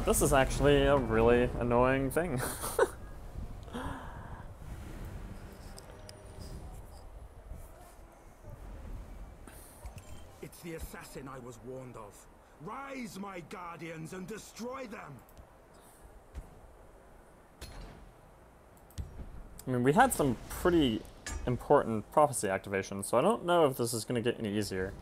But this is actually a really annoying thing. It's the assassin I was warned of. Rise, my guardians, and destroy them! I mean, we had some pretty important prophecy activations, so I don't know if this is going to get any easier.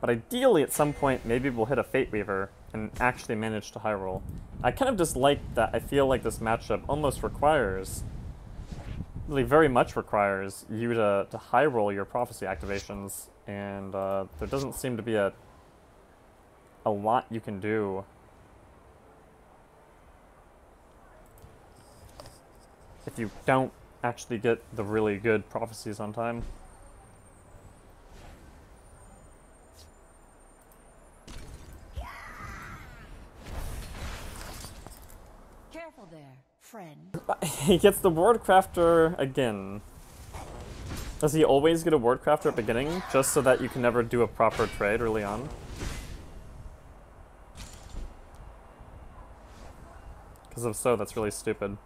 But ideally, at some point, maybe we'll hit a Fate Weaver and actually manage to high roll. I kind of dislike that I feel like this matchup almost requires, really very much requires, you to, to high roll your prophecy activations, and uh, there doesn't seem to be a, a lot you can do. If you don't actually get the really good prophecies on time. Careful there, friend. he gets the word crafter again. Does he always get a word crafter at beginning, just so that you can never do a proper trade early on? Because if so, that's really stupid.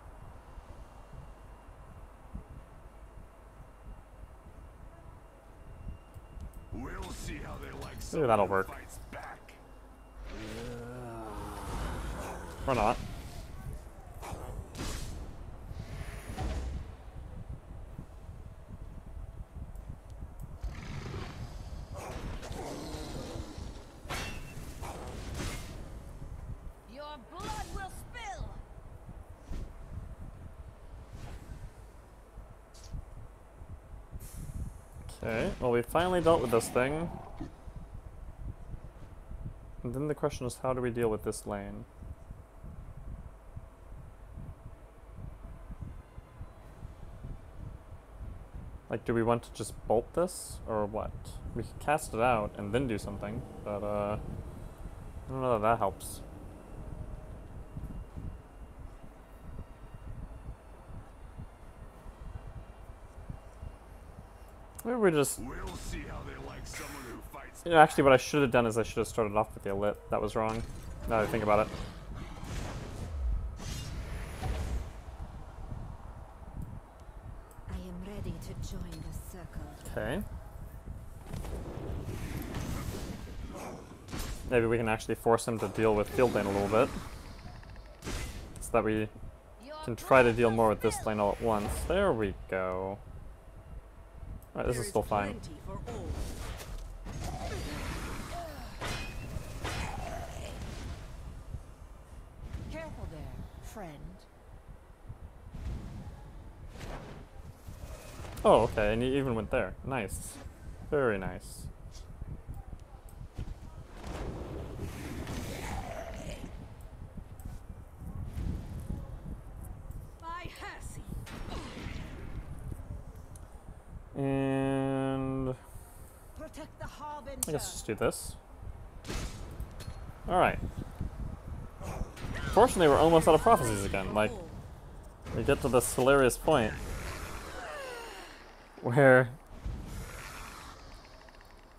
We'll see how they like Maybe that'll work. Or not. Okay, well we finally dealt with this thing. And then the question is how do we deal with this lane? Like, do we want to just bolt this, or what? We could cast it out and then do something, but, uh... I don't know that that helps. Maybe we just We'll see how they like someone who fights You know, actually, what I should have done is I should have started off with the Elit. That was wrong. Now that I think about it. I am ready to join the circle. Okay. Maybe we can actually force him to deal with field lane a little bit. So that we can try to deal more with this lane all at once. There we go. Alright, this is still fine. Careful there, friend. Oh, okay, and he even went there. Nice. Very nice. By Hircine. And... Protect the harbinger. I guess just do this. Alright. Fortunately, we're almost out of prophecies again. Like, we get to this hilarious point where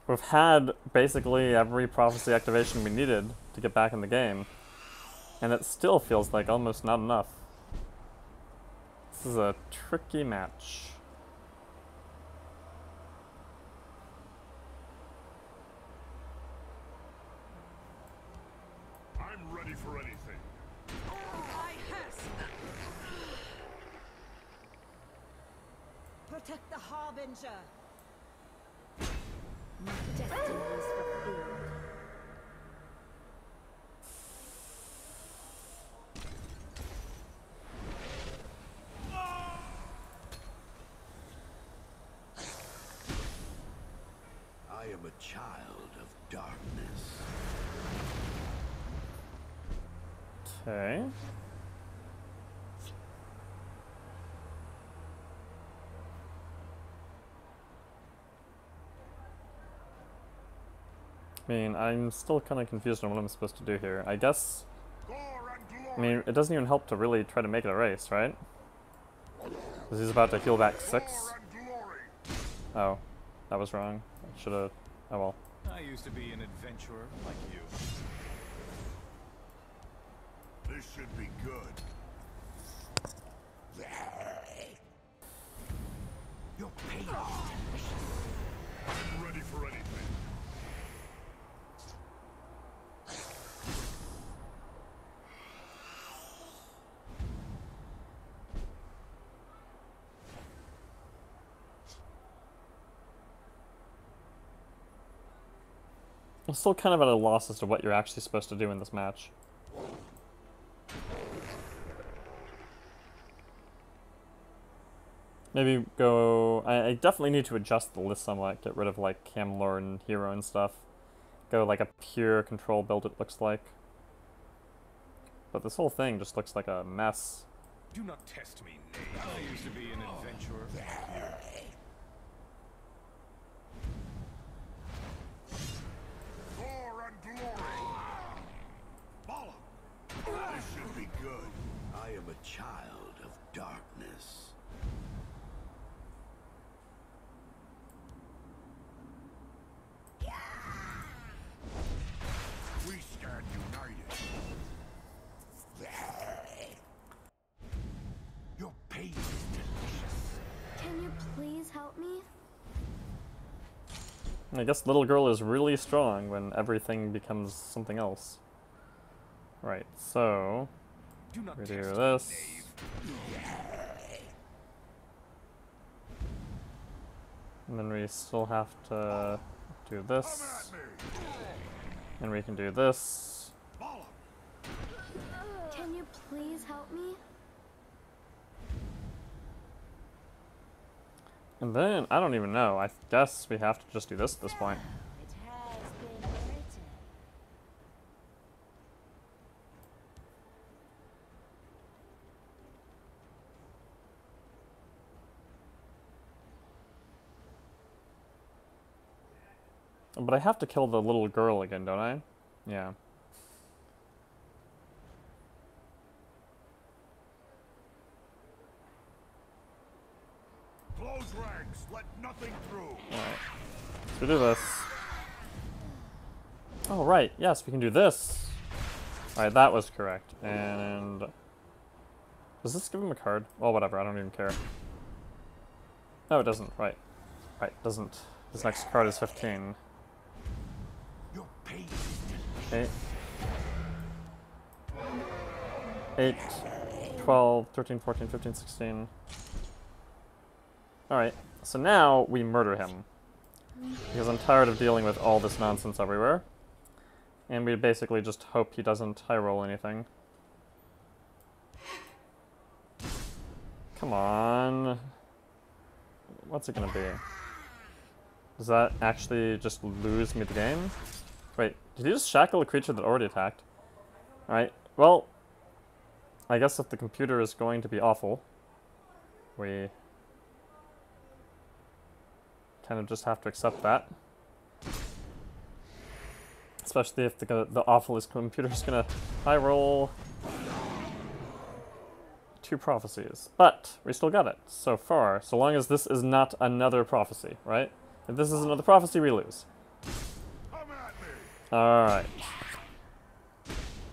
we've had basically every prophecy activation we needed to get back in the game, and it still feels like almost not enough. This is a tricky match. I'm ready for anything. By Hircine. Protect the harbinger. My destiny is fulfilled. I am a child of darkness. Okay. I mean, I'm still kind of confused on what I'm supposed to do here. I guess, Gore and glory. I mean, it doesn't even help to really try to make it a race, right? Because he's about to heal back six. Gore. Oh, that was wrong. I should have. Oh well. I used to be an adventurer like you. This should be good. Your pain is delicious. I'm ready for anything. I'm still kind of at a loss as to what you're actually supposed to do in this match. Maybe go. I, I definitely need to adjust the list somewhat. Get rid of like Camlorn Hero and stuff. Go like a pure control build. It looks like. But this whole thing just looks like a mess. Do not test me, knave. I used to be an adventurer. Am a child of darkness. We stand united. Your pain is delicious. Can you please help me? I guess little girl is really strong when everything becomes something else. Right, so Do not we test do this. And then we still have to do this. And we can do this. Can you please help me? And then, I don't even know. I guess we have to just do this at this point. But I have to kill the little girl again, don't I? Yeah. Close ranks. Let nothing through. Alright. Let's do this. Oh, right. Yes, we can do this. Alright, that was correct. And... Does this give him a card? Well, whatever. I don't even care. No, it doesn't. Right. Right, doesn't. His next card is 15. 8. 8, 12, 13, 14, 15, 16. Alright, so now we murder him. Because I'm tired of dealing with all this nonsense everywhere. And we basically just hope he doesn't high roll anything. Come on. What's it gonna be? Does that actually just lose me the game? Wait, did he just shackle a creature that already attacked? Alright, well, I guess if the computer is going to be awful, we kind of just have to accept that. Especially if the, the awfulest computer is to high roll two prophecies. But we still got it so far, so long as this is not another prophecy, right? If this is another prophecy, we lose. Alright.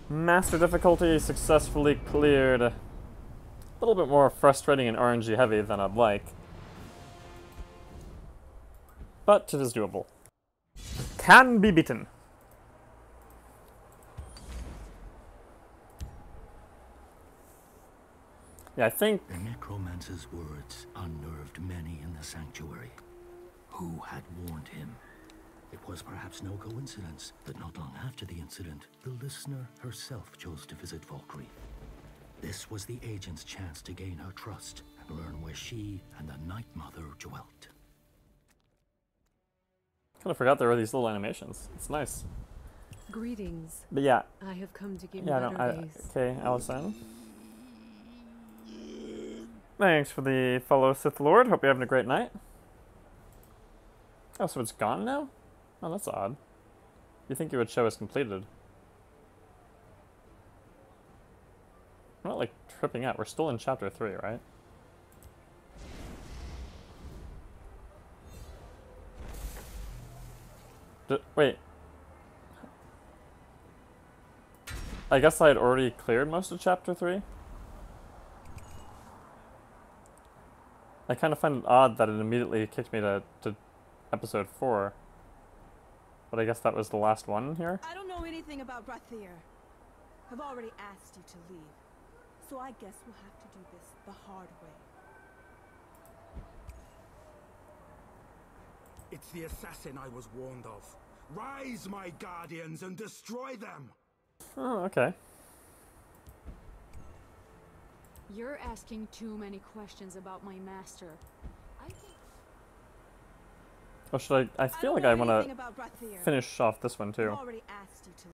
Master difficulty successfully cleared. A little bit more frustrating and RNG heavy than I'd like. But it is doable. Can be beaten. Yeah, I think The necromancer's words unnerved many in the sanctuary. Who had warned him? It was perhaps no coincidence that not long after the incident, the listener herself chose to visit Valkyrie. This was the agent's chance to gain her trust and learn where she and the Night Mother dwelt. kind of forgot there were these little animations. It's nice. Greetings. But yeah, I have come to give Yeah, you no, better I, days. okay, Allison. Thanks for the follow, Sith Lord. Hope you're having a great night. Oh, so it's gone now? Oh, that's odd. You think it would show as completed? Not like tripping out. We're still in chapter three, right? D- wait. I guess I had already cleared most of chapter 3. I kind of find it odd that it immediately kicked me to, to episode 4. But I guess that was the last one here? I don't know anything about Rathir. I've already asked you to leave. So I guess we'll have to do this the hard way. It's the assassin I was warned of. Rise, my guardians, and destroy them! Oh, okay. You're asking too many questions about my master. I Or should I? I feel don't like I want to finish off this one too.